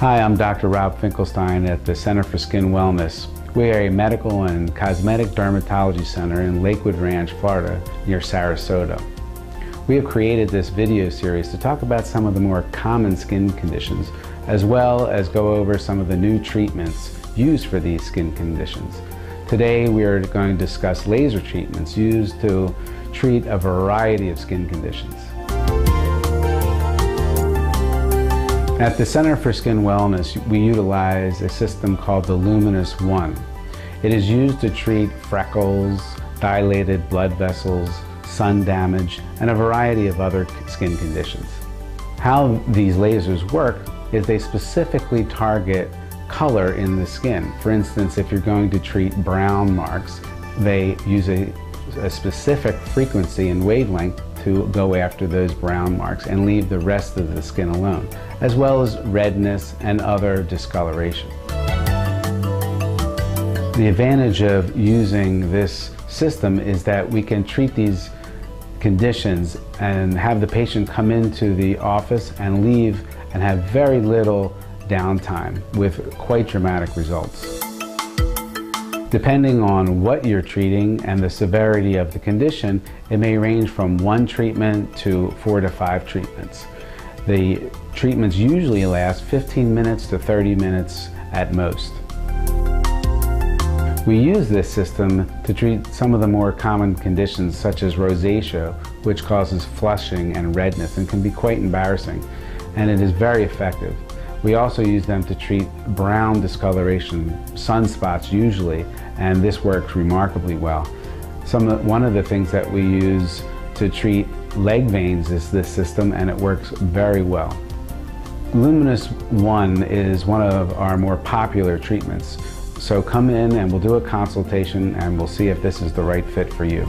Hi, I'm Dr. Rob Finkelstein at the Center for Skin Wellness. We are a medical and cosmetic dermatology center in Lakewood Ranch, Florida, near Sarasota. We have created this video series to talk about some of the more common skin conditions, as well as go over some of the new treatments used for these skin conditions. Today we are going to discuss laser treatments used to treat a variety of skin conditions. At the Center for Skin Wellness, we utilize a system called the Lumenis One. It is used to treat freckles, dilated blood vessels, sun damage, and a variety of other skin conditions. How these lasers work is they specifically target color in the skin. For instance, if you're going to treat brown marks, they use a, a specific frequency and wavelength to go after those brown marks and leave the rest of the skin alone, as well as redness and other discoloration. The advantage of using this system is that we can treat these conditions and have the patient come into the office and leave and have very little downtime with quite dramatic results. Depending on what you're treating and the severity of the condition, it may range from one treatment to four to five treatments. The treatments usually last 15 minutes to 30 minutes at most. We use this system to treat some of the more common conditions such as rosacea, which causes flushing and redness and can be quite embarrassing, and it is very effective. We also use them to treat brown discoloration, sunspots usually, and this works remarkably well. Some, one of the things that we use to treat leg veins is this system and it works very well. Lumenis One is one of our more popular treatments. So come in and we'll do a consultation and we'll see if this is the right fit for you.